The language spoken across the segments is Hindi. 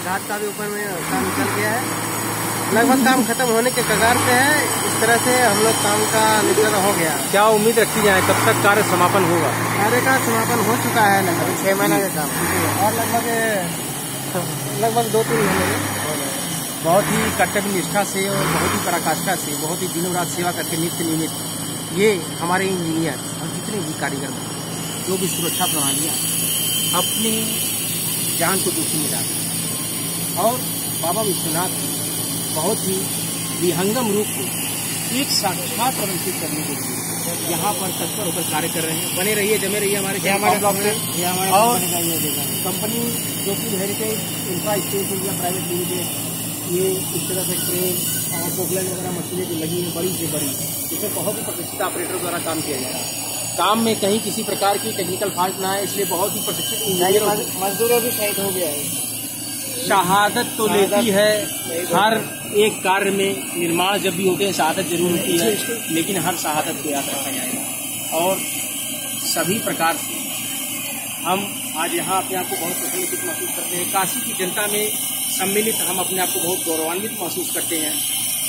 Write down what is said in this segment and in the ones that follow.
और घाट का भी ऊपर में काम चल गया है। लगभग काम खत्म होने के कगार पे है। इस तरह से हम लोग काम का निपटारा हो गया। क्या उम्मीद रखी जाए? कब तक कार्य समापन होगा? कार्य का समापन हो चुका है लगभग। छह महीना का काम। और लगभग लगभग दो तीन महीने। में बहुत ही कर्तव्य निष्ठा से और बहुत ही पराकाष्ठा से बहुत ही दिनों रात सेवा करके नित्य नियमित ये हमारे इंजीनियर और जितने भी कारीगर जो भी सुरक्षा प्रणालियाँ अपनी जान को जोखिम में डालते और बाबा विश्वनाथ बहुत ही विहंगम रूप को एक साक्षात प्रदर्शित करने के लिए यहाँ पर तत्पर होकर कार्य कर रहे हैं। बने रहिए जमे रहिए हमारे ब्लॉक में हमारे और- कंपनी ये जो कि Heritage Infra Space India Private Limited ये इस तरह से क्रेन और पोकलैंड वगैरह मशीनें जो लगी हैं बड़ी से बड़ी इसमें बहुत ही प्रतिष्ठित ऑपरेटर द्वारा काम किया जा रहा है काम में कहीं किसी प्रकार की टेक्निकल फॉल्ट ना है इसलिए बहुत ही प्रतिष्ठित इंजीनियर मजदूरों भी शहीद हो गया है। शहादत तो लेती है। हर एक कार्य में निर्माण जब भी होते हैं शहादत ज़रूर होती है। लेकिन हर शहादत को याद रखा जाएगा और सभी प्रकार से हम आज यहाँ अपने आप को बहुत प्रसन्नचित महसूस करते हैं। काशी की जनता में सम्मिलित हम अपने आप को बहुत गौरवान्वित महसूस करते हैं।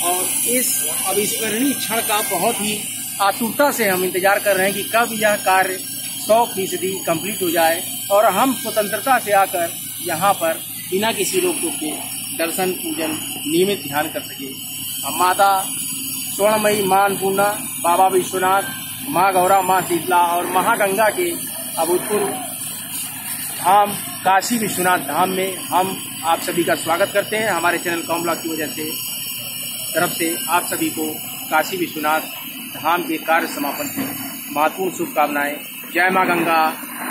और इस अविस्मरणीय क्षण का बहुत ही आतुरता से हम इंतज़ार कर रहे हैं कि कब यह कार्य सौ फ़ीसदी कंप्लीट हो जाए। और हम स्वतंत्रता से आकर यहाँ पर बिना किसी रोक टोक के दर्शन पूजन नियमित ध्यान कर सके। माता स्वर्णमयी माँ अन्नपूर्णा बाबा विश्वनाथ माँ गौरा माँ शीतला और महागंगा के अभूतपूर्व धाम काशी विश्वनाथ धाम में हम आप सभी का स्वागत करते हैं। हमारे चैनल कॉम ब्लॉग की वजह से तरफ़ से आप सभी को काशी विश्वनाथ धाम के कार्य समापन की महत्वपूर्ण शुभकामनाएँ। जय माँ गंगा।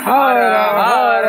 हर हर